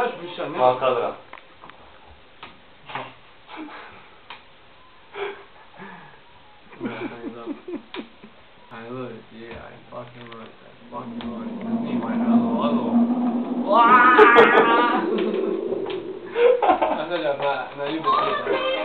aç bu işler ne? Mantardıra. I love it, yeah, I fucking love it, I fucking love it. This is my hello, hello. Wow! That's not a bad, no, you can say that.